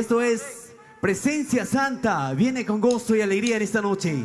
Esto es Presencia Santa. Viene con gozo y alegría en esta noche.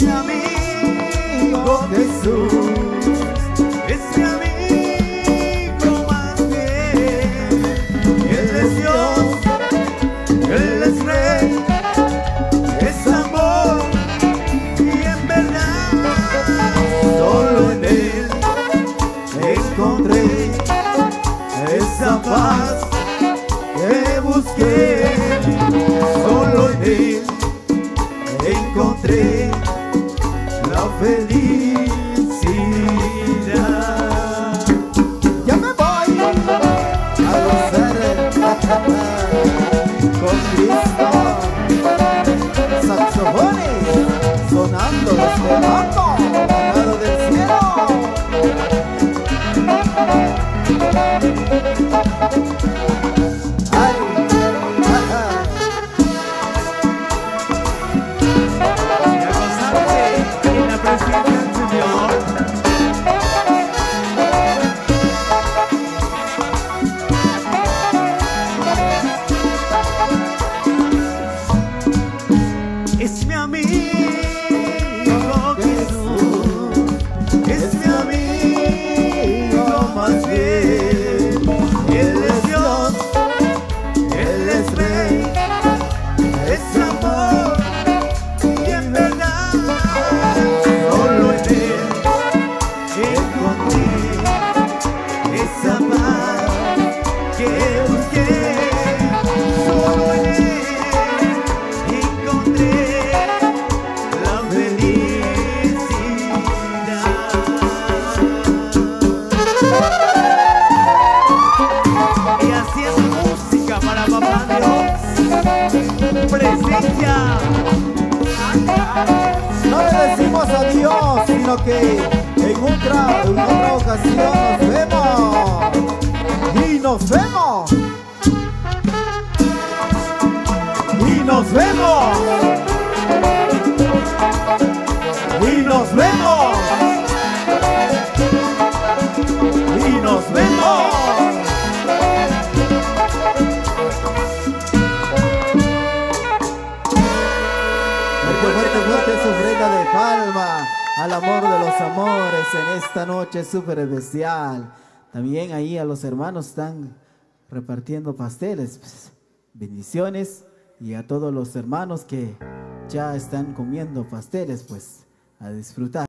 mi amigo Jesús, es mi amigo más fiel. Él es Dios, Él es Rey, es amor y en verdad solo en Él encontré esa paz que busqué. Gozar con No le decimos adiós, sino que en otra, en otra ocasión nos vemos. Y nos vemos. Y nos vemos. Y nos vemos. Palma al amor de los amores en esta noche súper especial. También ahí a los hermanos están repartiendo pasteles. pues, bendiciones y a todos los hermanos que ya están comiendo pasteles, pues a disfrutar.